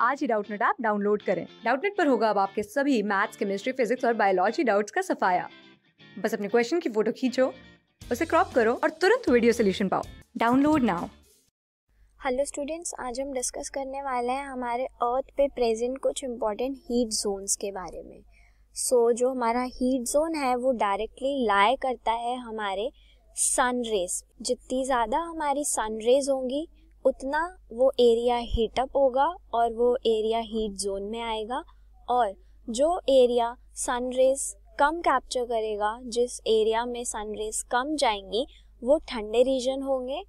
आज ही Doubtnut app download करें। डाउटनेट पर होगा अब आपके सभी मैथ्स केमिस्ट्री फिजिक्स और बायोलॉजी डाउट्स का सफाया। बस अपने क्वेश्चन की फ़ोटो खींचो उसे क्रॉप करो और तुरंत वीडियो सोल्यूशन पाओ। Download now. हेलो स्टूडेंट्स आज हम डिस्कस करने वाले हैं हमारे अर्थ पे प्रेजेंट कुछ इम्पोर्टेंट हीट जोन्स के बारे में। सो so, जो हमारा हीट जोन है वो डायरेक्टली लाई करता है हमारे सन रेज जितनी ज़्यादा हमारी सन रेज होंगी उतना वो एरिया हीटअप होगा और वो एरिया हीट जोन में आएगा और जो एरिया सन रेज कम कैप्चर करेगा जिस एरिया में सन रेज कम जाएँगी वो ठंडे रीजन होंगे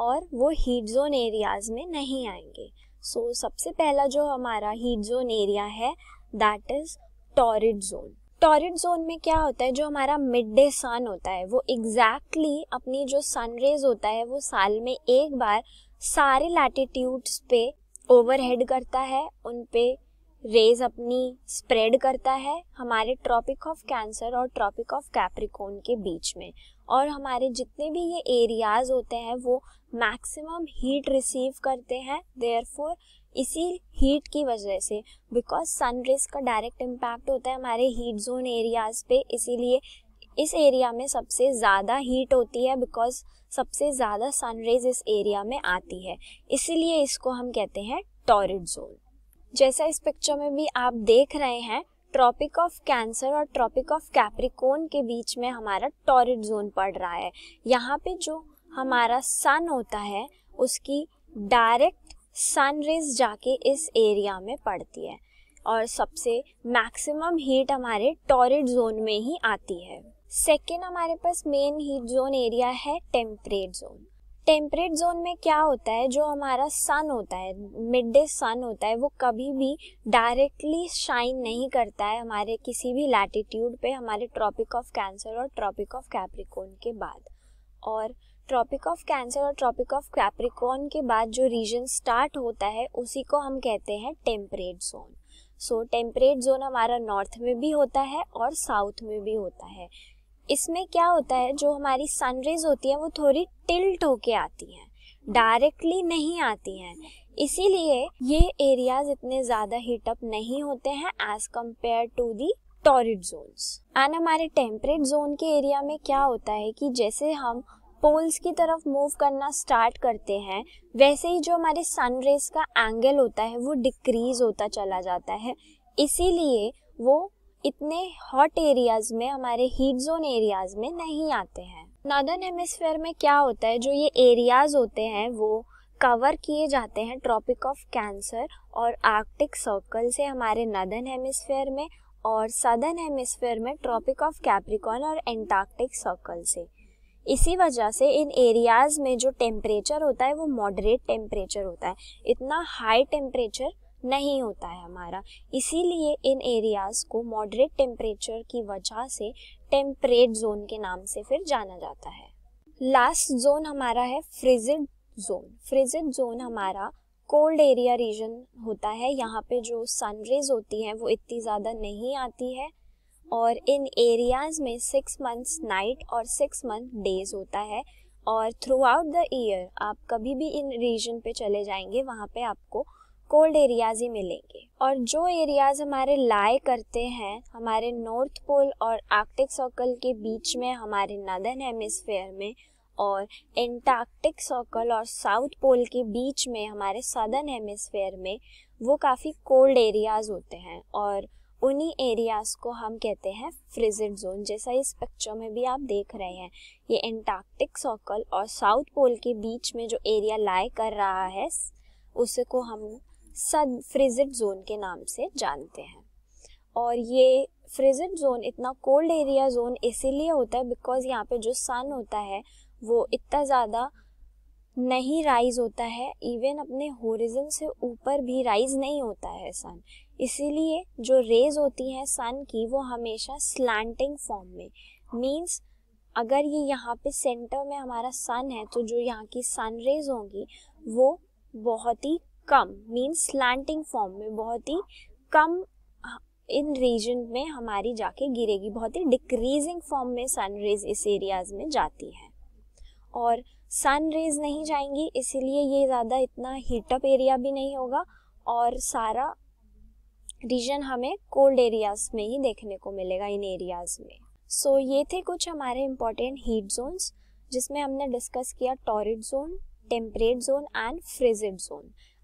और वो हीट जोन एरियाज़ में नहीं आएँगे। सो so, सबसे पहला जो हमारा हीट जोन एरिया है that is torrid zone torrid zone में क्या होता है? जो हमारा मिड डे सन होता है वो एग्जैक्टली exactly अपनी जो सन रेज होता है वो साल में एक बार सारे लैटिट्यूड्स पे ओवरहेड करता है, उन पे रेज अपनी स्प्रेड करता है हमारे ट्रॉपिक ऑफ़ कैंसर और ट्रॉपिक ऑफ़ कैप्रिकोन के बीच में। और हमारे जितने भी ये एरियाज़ होते हैं, वो मैक्सिमम हीट रिसीव करते हैं। देयर इसी हीट की वजह से बिकॉज़ सन रेज का डायरेक्ट इम्पैक्ट होता है हमारे हीट जोन एरियाज़ पे, इसीलिए इस एरिया में सबसे ज़्यादा हीट होती है बिकॉज़ सबसे ज़्यादा सनरेज इस एरिया में आती है। इसीलिए इसको हम कहते हैं टॉरिड जोन जैसा इस पिक्चर में भी आप देख रहे हैं ट्रॉपिक ऑफ़ कैंसर और ट्रॉपिक ऑफ़ कैप्रिकोन के बीच में हमारा टॉरिड जोन पड़ रहा है। यहाँ पे जो हमारा सन होता है, उसकी डायरेक्ट सन रेज जाके इस एरिया में पड़ती है। और सबसे मैक्सिमम हीट हमारे टॉरिड जोन में ही आती है। सेकेंड हमारे पास मेन हीट जोन एरिया है टेम्परेट जोन टेम्परेट जोन में क्या होता है? जो हमारा सन होता है मिड डे सन होता है, वो कभी भी डायरेक्टली शाइन नहीं करता है हमारे किसी भी लैटिट्यूड पे, हमारे ट्रॉपिक ऑफ़ कैंसर और ट्रॉपिक ऑफ़ कैप्रिकॉन के बाद. और ट्रॉपिक ऑफ़ कैंसर और ट्रॉपिक ऑफ़ कैप्रिकॉन के बाद जो रीजन स्टार्ट होता है, उसी को हम कहते हैं temperate zone so temperate zone हमारा नॉर्थ में भी होता है और साउथ में भी होता है. इसमें क्या होता है, जो हमारी सनरेज होती है, वो थोड़ी टिल्ट होके आती हैं डायरेक्टली नहीं आती हैं। इसीलिए ये एरियाज़ इतने ज़्यादा हीटअप नहीं होते हैं as compare to the torrid zones and हमारे टेम्परेट जोन के एरिया में क्या होता है कि जैसे हम पोल्स की तरफ़ मूव करना स्टार्ट करते हैं, वैसे ही जो हमारे सन रेज का एंगल होता है, वो डिक्रीज होता चला जाता है। इसीलिए वो इतने हॉट एरियाज़ में, हमारे हीट जोन एरियाज़ में नहीं आते हैं। नॉर्दर्न हेमिस्फेयर में क्या होता है? जो ये एरियाज़ होते हैं, वो कवर किए जाते हैं ट्रॉपिक ऑफ़ कैंसर और आर्कटिक सर्कल से हमारे नदर्न हेमिस्फेयर में और सदर्न हेमिस्फेयर में ट्रॉपिक ऑफ़ कैप्रिकॉन और एंटार्क्टिक सर्कल से। इसी वजह से इन एरियाज़ में जो टेम्परेचर होता है, वो मॉडरेट टेम्परेचर होता है। इतना हाई टेम्परेचर नहीं होता है हमारा। इसीलिए इन एरियाज़ को मॉडरेट टेम्परेचर की वजह से टेम्परेट जोन के नाम से फिर जाना जाता है। लास्ट जोन हमारा है फ्रिजिड जोन फ्रिजिड जोन हमारा कोल्ड एरिया रीजन होता है। यहाँ पे जो सनरेज होती हैं, वो इतनी ज़्यादा नहीं आती है। और इन एरियाज़ में सिक्स मंथ्स नाइट और सिक्स मंथ डेज़ होता है। और थ्रू आउट द ईयर आप कभी भी इन रीजन पे चले जाएँगे, वहाँ पे आपको कोल्ड एरियाज़ ही मिलेंगे। और जो एरियाज़ हमारे लाई करते हैं, हमारे नॉर्थ पोल और आर्कटिक सर्कल के बीच में, हमारे नदर्न हेमिस्फेयर में और एंटार्कटिक सर्कल और साउथ पोल के बीच में, हमारे सदर्न हेमिस्फेयर में, वो काफ़ी कोल्ड एरियाज़ होते हैं। और उन्हीं एरियाज़ को हम कहते हैं फ्रिजिड जोन जैसा इस पिक्चर में भी आप देख रहे हैं। ये एंटार्क्टिक सर्कल और साउथ पोल के बीच में जो एरिया लाई कर रहा है उसे को हम सब फ्रिजिड जोन के नाम से जानते हैं। और ये फ्रिजिड जोन इतना कोल्ड एरिया जोन इसीलिए होता है बिकॉज़ यहाँ पे जो सन होता है, वो इतना ज़्यादा नहीं राइज होता है। इवन अपने होरिजन से ऊपर भी राइज नहीं होता है सन इसीलिए जो रेज होती हैं सन की, वो हमेशा स्लैंटिंग फॉर्म में। मींस अगर ये यहाँ पे सेंटर में हमारा सन है तो जो यहाँ की सन रेज होंगी, वो बहुत ही कम मीन्स स्लैंटिंग फॉर्म में बहुत ही कम इन रीजन में हमारी जाके गिरेगी। बहुत ही डिक्रीजिंग फॉर्म में सन रेज इस एरियाज़ में जाती है। और सन रेज नहीं जाएँगी इसीलिए ये ज़्यादा इतना हीटअप एरिया भी नहीं होगा और सारा रीजन हमें कोल्ड एरियाज़ में ही देखने को मिलेगा इन एरियाज़ में। सो so, ये थे कुछ हमारे इम्पोर्टेंट हीट जोन्स जिसमें हमने डिस्कस किया torrid zone temperate zone and frigid zone